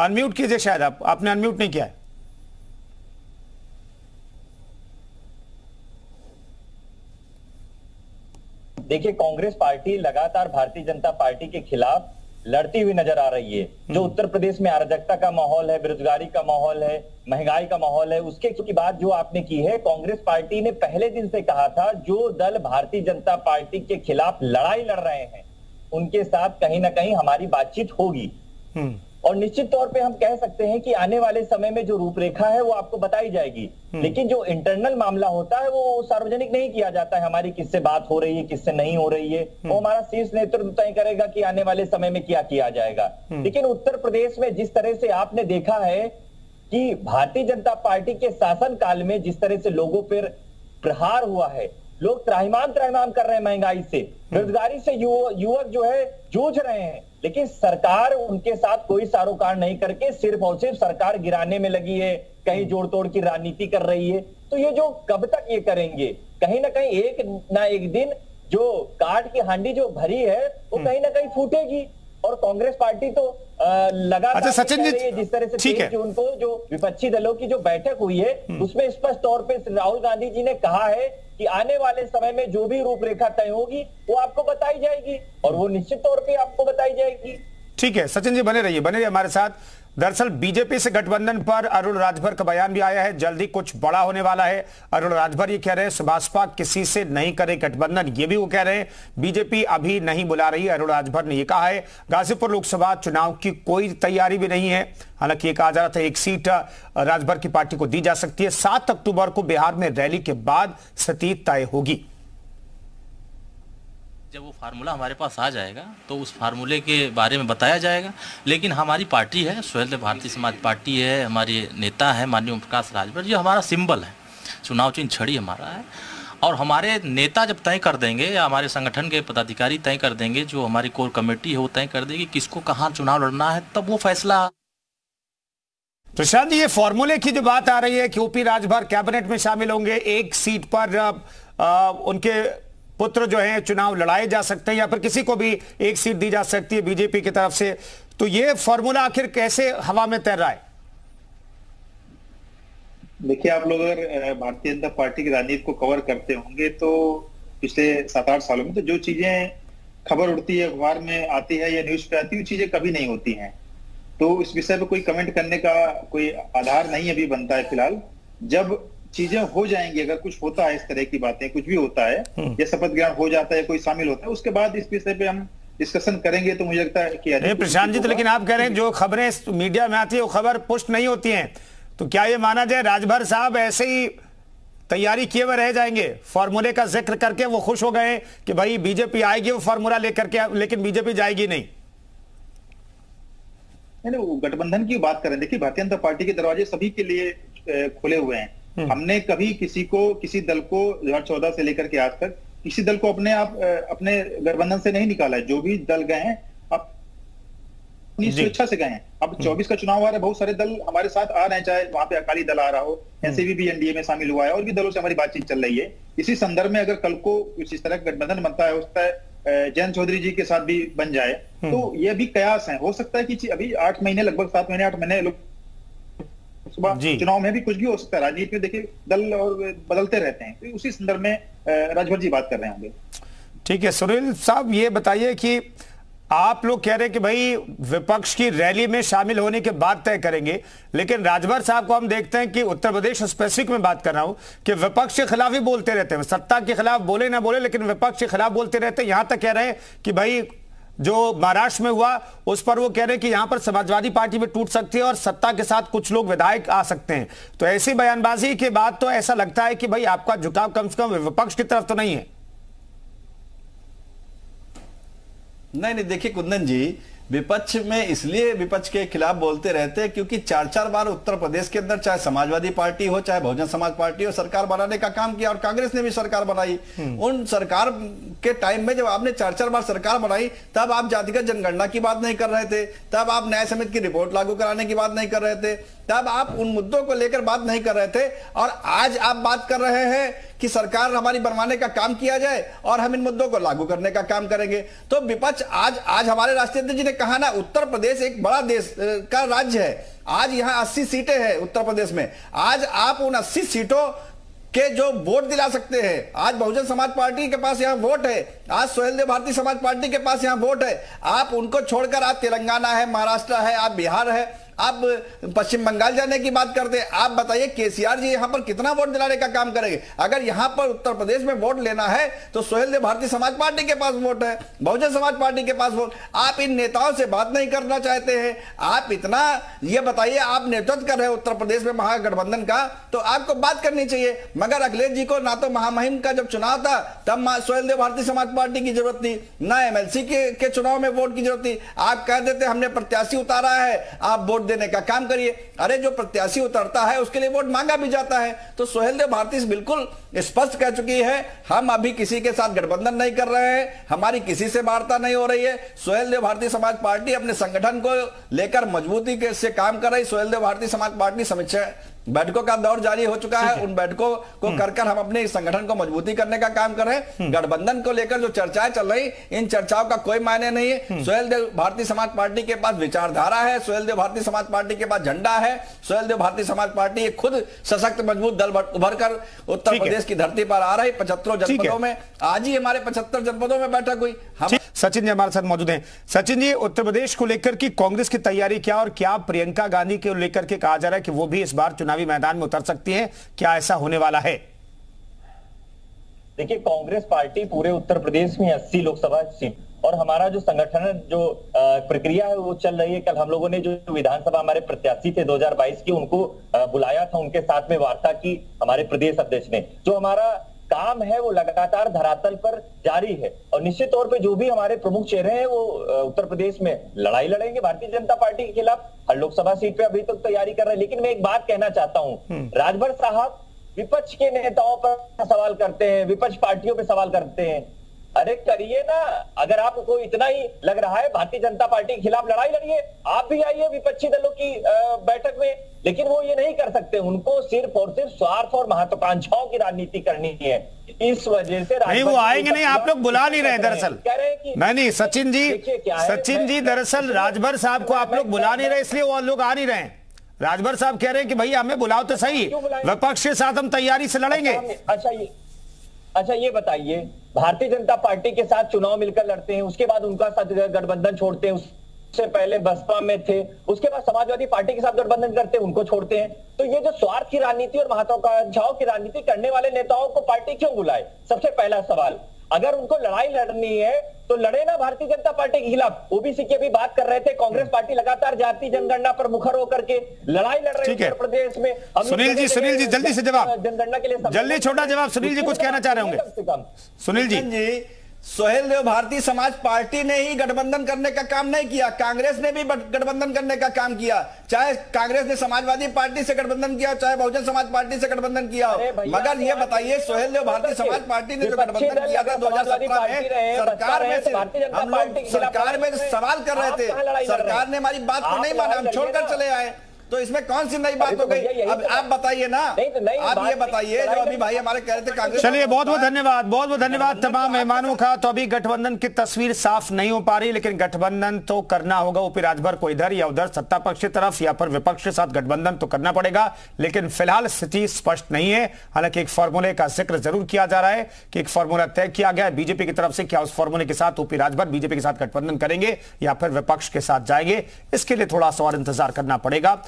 Unmute कीजिए शायद आप। आपने अनम्यूट नहीं किया है। देखिए कांग्रेस पार्टी लगातार भारतीय जनता पार्टी के खिलाफ लड़ती हुई नज़र आ रही है। जो उत्तर प्रदेश में अराजकता का माहौल है बेरोजगारी का माहौल है महँगाई का माहौल है उसके की बात जो आपने की है कांग्रेस पार्टी ने पहले दिन से कहा था जो दल भारतीय जनता पार्टी के खिलाफ लड़ाई लड़ रहे हैं उनके साथ कहीं ना कहीं हमारी बातचीत होगी। हम्म, और निश्चित तौर पे हम कह सकते हैं कि आने वाले समय में जो रूपरेखा है वो आपको बताई जाएगी। लेकिन जो इंटरनल मामला होता है वो सार्वजनिक नहीं किया जाता है। हमारी किससे बात हो रही है किससे नहीं हो रही है वो हमारा शीर्ष नेतृत्व तय करेगा कि आने वाले समय में क्या किया जाएगा। लेकिन उत्तर प्रदेश में जिस तरह से आपने देखा है कि भारतीय जनता पार्टी के शासन काल में जिस तरह से लोगों पर प्रहार हुआ है लोग त्राहिमाम त्राहिमाम कर रहे हैं महँगाई से। बेरोजगारी से युवक जो है जूझ रहे हैं। लेकिन सरकार उनके साथ कोई सारोकार नहीं करके सिर्फ़ और सिर्फ़ सरकार गिराने में लगी है कहीं जोड़ तोड़ की राजनीति कर रही है। तो ये जो कब तक ये करेंगे? कहीं ना कहीं एक ना एक दिन जो काट की हांडी जो भरी है वो कहीं ना कहीं फूटेगी। और कांग्रेस पार्टी तो लगा लगातार अच्छा, सचिन जी, जिस तरह से ठीक है। उनको जून को जो विपक्षी दलों की जो बैठक हुई है उसमें स्पष्ट तौर पे राहुल गांधी जी ने कहा है कि आने वाले समय में जो भी रूपरेखा तय होगी वो आपको बताई जाएगी और वो निश्चित तौर पर आपको बताई जाएगी। ठीक है सचिन जी बने रहिए बने रहिए हमारे साथ। दरअसल बीजेपी से गठबंधन पर अरुण राजभर का बयान भी आया है। जल्दी कुछ बड़ा होने वाला है। अरुण राजभर ये कह रहे हैं भाजपा किसी से नहीं करे गठबंधन। ये भी वो कह रहे हैं, बीजेपी अभी नहीं बुला रही, अरुण राजभर ने ये कहा है। गाजीपुर लोकसभा चुनाव की कोई तैयारी भी नहीं है। हालाँकि ये कहा जा रहा था, एक सीट राजभर की पार्टी को दी जा सकती है। सात अक्टूबर को बिहार में रैली के बाद स्थिति तय होगी। जब वो फार्मूला हमारे पास आ जाएगा तो उस फार्मूले के बारे में बताया जाएगा। लेकिन हमारी पार्टी है स्वयं भारतीय समाज पार्टी है हमारे नेता है माननीय ओम प्रकाश राजभर ये हमारा सिंबल है। चुनाव चिन्ह छड़ी हमारा है। और हमारे नेता जब तय कर देंगे या हमारे संगठन के पदाधिकारी तय कर देंगे जो हमारी कोर कमेटी है वो तय कर देगी किसको कहाँ चुनाव लड़ना है तब वो फैसला प्रशांत ये फॉर्मूले की जो बात आ रही है कि ओपी राजभर कैबिनेट में शामिल होंगे एक सीट पर अ, उनके पुत्र जो हैं, चुनाव लड़ाए जा सकते हैं या फिर किसी को भी एक सीट दी जा सकती है बीजेपी की तरफ़ से। तो ये फॉर्मूला आखिर कैसे हवा में तैर रहा है? देखिए, आप लोग अगर भारतीय जनता पार्टी की राजनीति को कवर करते होंगे तो पिछले सात आठ सालों में तो जो चीज़ें खबर उड़ती है, अखबार में आती है या न्यूज़ पे आती है चीज़ें कभी नहीं होती हैं। तो इस विषय पे कोई कमेंट करने का कोई आधार नहीं अभी बनता है फ़िलहाल। जब चीज़ें हो जाएँगी अगर कुछ होता है इस तरह की बातें कुछ भी होता है या शपथ ग्रहण हो जाता है कोई शामिल होता है उसके बाद इस विषय पे हम डिस्कशन करेंगे तो मुझे लगता है कि प्रशांत जी तो लेकिन आप कह रहे हैं जो खबरें मीडिया में आती है वो खबर पुष्ट नहीं होती है। तो क्या ये माना जाए राजभर साहब ऐसे ही तैयारी किए हुए रह जाएँगे? फॉर्मूले का ज़िक्र करके वो खुश हो गए कि भाई बीजेपी आएगी वो फॉर्मूला लेकर के लेकिन बीजेपी जाएगी नहीं। नहीं गठबंधन की बात करें देखिए भारतीय जनता पार्टी के दरवाजे सभी के लिए खुले हुए हैं। हमने कभी किसी को किसी दल को 2014 से लेकर के आज तक किसी दल को अपने आप अपने गठबंधन से नहीं निकाला है। जो भी दल गए हैं अब अपनी। स्वेच्छा से गए हैं। अब 24 का चुनाव आ रहा है बहुत सारे दल हमारे साथ आ रहे हैं चाहे वहाँ पे अकाली दल आ रहा हो एनसीबी भी एनडीए में शामिल हुआ है और भी दलों से हमारी बातचीत चल रही है। इसी संदर्भ में अगर कल को कुछ इस तरह का गठबंधन बनता है उसका जयंत चौधरी जी के साथ भी बन जाए तो ये भी कयास है। हो सकता है कि अभी आठ महीने लगभग सात महीने आठ महीने लोग सुबह चुनाव में भी कुछ भी हो सकता है राजनीति में देखिए दल और बदलते रहते हैं। तो उसी संदर्भ में राजभर जी बात कर रहे होंगे ठीक है सुनील साहब ये बताइए कि आप लोग कह रहे हैं कि भाई विपक्ष की रैली में शामिल होने के बाद तय करेंगे लेकिन राजभर साहब को हम देखते हैं कि उत्तर प्रदेश स्पेसिफिक में बात कर रहा हूँ कि विपक्ष के खिलाफ ही बोलते रहते हैं। सत्ता के खिलाफ बोले ना बोले लेकिन विपक्ष के खिलाफ बोलते रहते हैं। यहाँ तक कह रहे हैं कि भाई जो महाराष्ट्र में हुआ, उस पर वो कह रहे हैं कि यहाँ पर समाजवादी पार्टी भी टूट सकती है और सत्ता के साथ कुछ लोग विधायक आ सकते हैं। तो ऐसी बयानबाजी के बाद तो ऐसा लगता है कि भाई आपका झुकाव कम से कम विपक्ष की तरफ़ तो नहीं है। नहीं नहीं, देखिए कुंदन जी विपक्ष में इसलिए विपक्ष के खिलाफ बोलते रहते हैं क्योंकि चार चार बार उत्तर प्रदेश के अंदर चाहे समाजवादी पार्टी हो चाहे बहुजन समाज पार्टी हो सरकार बनाने का काम किया और कांग्रेस ने भी सरकार बनाई। उन सरकार के टाइम में जब आपने चार चार बार सरकार बनाई तब आप जातिगत जनगणना की बात नहीं कर रहे थे तब आप न्याय समिति की रिपोर्ट लागू कराने की बात नहीं कर रहे थे तब आप उन मुद्दों को लेकर बात नहीं कर रहे थे और आज आप बात कर रहे हैं कि सरकार हमारी बनवाने का काम किया जाए और हम इन मुद्दों को लागू करने का काम करेंगे। तो विपक्ष आज आज हमारे राष्ट्रीय अध्यक्ष जी ने कहा ना, उत्तर प्रदेश एक बड़ा देश का राज्य है। आज यहाँ 80 सीटें हैं उत्तर प्रदेश में। आज आप उन 80 सीटों के जो वोट दिला सकते हैं, आज बहुजन समाज पार्टी के पास यहाँ वोट है, आज सोहेल देव भारतीय समाज पार्टी के पास यहाँ वोट है, आप उनको छोड़कर आप तेलंगाना है, महाराष्ट्र है आप बिहार है आप, पश्चिम बंगाल जाने की बात करते हैं, आप बताइए केसीआर जी यहाँ पर कितना वोट दिलाने का काम करेंगे? अगर यहाँ पर उत्तर प्रदेश में वोट लेना है तो सोहेल देव भारतीय समाज पार्टी के पास वोट है, बहुजन समाज पार्टी के पास वोट। आप इन नेताओं से बात नहीं करना चाहते हैं। आप इतना, ये बताइए, आप नेतृत्व कर रहे हैं उत्तर प्रदेश में महागठबंधन का तो आपको बात करनी चाहिए। मगर अखिलेश जी को ना तो महामहिम का जब चुनाव था, तब सोहेल देव भारतीय समाज पार्टी की ज़रूरत थी, ना एमएलसी के चुनाव में वोट की ज़रूरत थी। आप कह देते हमने प्रत्याशी उतारा है, आप वोट देने का काम करिए। अरे, जो प्रत्याशी उतरता है, उसके लिए वोट मांगा भी जाता है। तो सोहेल देव भारती बिल्कुल स्पष्ट कह चुकी है, हम अभी किसी के साथ गठबंधन नहीं कर रहे हैं, हमारी किसी से वार्ता नहीं हो रही है। सोहेल देव भारतीय समाज पार्टी अपने संगठन को लेकर मजबूती से काम कर रही सोहेल देव भारतीय समाज पार्टी समीक्षा बैठकों का दौर जारी हो चुका है। उन बैठकों को हम्म। कर कर हम अपने संगठन को मजबूती करने का काम कर रहे हैं। हम्म। गठबंधन को लेकर जो चर्चाएँ चल रही इन चर्चाओं का कोई मायने नहीं है। हम्म। सोहेल देव भारतीय समाज पार्टी के पास विचारधारा है। सोहेल देव भारतीय समाज पार्टी के पास झंडा है। सोहेल देव भारतीय समाज पार्टी खुद सशक्त मज़बूत दल उभर कर उत्तर प्रदेश की धरती पर आ रही। पचहत्तरों जनपदों में आज ही हमारे पचहत्तर जनपदों में बैठक हुई। हम सचिन जी हमारे साथ मौजूद हैं। सचिन जी, उत्तर प्रदेश को लेकर की कांग्रेस की तैयारी क्या और क्या प्रियंका गांधी को लेकर के कहा जा रहा है कि वो भी इस बार चुनावी मैदान में उतर सकती हैं? क्या ऐसा होने वाला है? देखिए, कांग्रेस पार्टी पूरे उत्तर प्रदेश में अस्सी लोकसभा सीट और हमारा जो संगठन, जो प्रक्रिया है, वो चल रही है। कल हम लोगों ने जो विधानसभा हमारे प्रत्याशी थे 2022 की, उनको बुलाया था। उनके साथ में वार्ता की हमारे प्रदेश अध्यक्ष ने। जो हमारा काम है वो लगातार धरातल पर जारी है। और निश्चित तौर पे जो भी हमारे प्रमुख चेहरे हैं वो उत्तर प्रदेश में लड़ाई लड़ेंगे। भारतीय जनता पार्टी के खिलाफ हर लोकसभा सीट पे अभी तक तो तैयारी कर रहे हैं। लेकिन मैं एक बात कहना चाहता हूँ। हम्म। राजभर साहब विपक्ष के नेताओं पर सवाल करते हैं विपक्ष पार्टियों पर सवाल करते हैं। अरे करिए ना अगर आपको इतना ही लग रहा है भारतीय जनता पार्टी के खिलाफ लड़ाई लड़िए आप भी आइए विपक्षी दलों की बैठक में। लेकिन वो ये नहीं कर सकते उनको सिर्फ़ और सिर्फ़ स्वार्थ और महत्वाकांक्षाओं की राजनीति करनी है। इस वजह से नहीं वो आएँगे नहीं आप लोग बुला नहीं रहे दरअसल। कह रहे हैं नहीं नहीं सचिन जी सचिन जी दरअसल राजभर साहब को आप लोग बुला नहीं रहे इसलिए वो लोग आ नहीं रहे राजभर साहब कह रहे हैं कि भैया हमें बुलाओ तो सही। विपक्ष के साथ हम तैयारी से लड़ेंगे। अच्छा ये अच्छा ये बताइए, भारतीय जनता पार्टी के साथ चुनाव मिलकर लड़ते हैं, उसके बाद उनका साथ गठबंधन छोड़ते हैं, उससे पहले बसपा में थे, उसके बाद समाजवादी पार्टी के साथ गठबंधन करते हैं, उनको छोड़ते हैं। तो ये जो स्वार्थ की राजनीति और महत्वाकांक्षाओं की राजनीति करने वाले नेताओं को पार्टी क्यों बुलाए? सबसे पहला सवाल। अगर उनको लड़ाई लड़नी है तो लड़े ना भारतीय जनता पार्टी के खिलाफ। ओबीसी की अभी बात कर रहे थे कांग्रेस पार्टी लगातार जाति जनगणना पर मुखर होकर के लड़ाई लड़ रही है प्रदेश में। सुनील जी सुनील जी जल्दी से जवाब। जनगणना के लिए जल्दी छोटा जवाब सुनील जी कुछ कहना चाह रहे होंगे। सुनील जी सोहेल देव भारतीय समाज पार्टी ने ही गठबंधन करने का काम नहीं किया। कांग्रेस ने भी गठबंधन करने का काम किया। चाहे कांग्रेस ने समाजवादी पार्टी से गठबंधन किया चाहे बहुजन समाज पार्टी से गठबंधन किया मगर ये बताइए सोहेल देव भारतीय समाज पार्टी ने जो गठबंधन किया था दो हज़ार सत्रह में सरकार में हम लोग सरकार में सवाल कर रहे थे। सरकार ने हमारी बात को नहीं माना हम छोड़कर चले आए। तो इसमें कौन सी नई बात हो गई? अब आप बताइए ना। तो आप ये बताइए जो अभी भाई हमारे कह रहे थे कांग्रेस चलिए बहुत बहुत धन्यवाद बहुत बहुत धन्यवाद तमाम मेहमानों का। तो अभी गठबंधन की तस्वीर साफ़ नहीं हो पा रही लेकिन गठबंधन तो करना होगा ऊपी राजभर को इधर या उधर सत्ता पक्ष की तरफ़ या फिर विपक्ष के साथ गठबंधन तो करना पड़ेगा लेकिन फ़िलहाल स्थिति स्पष्ट नहीं है। हालाँकि एक फॉर्मूले का ज़िक्र ज़रूर किया जा रहा है कि एक फॉर्मूला तय किया गया है बीजेपी की तरफ़ से क्या उस फॉर्मूले के साथ ऊपी राजभर बीजेपी के साथ गठबंधन करेंगे या फिर विपक्ष के साथ जाएँगे। इसके लिए थोड़ा सा और इंतज़ार करना पड़ेगा।